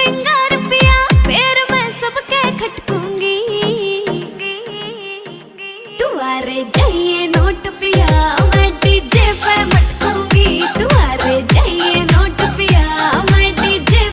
यार पिया श्रृंगार पिया फिर मैं सबके खटकूँगी। तू जाइए रे जाइए मैं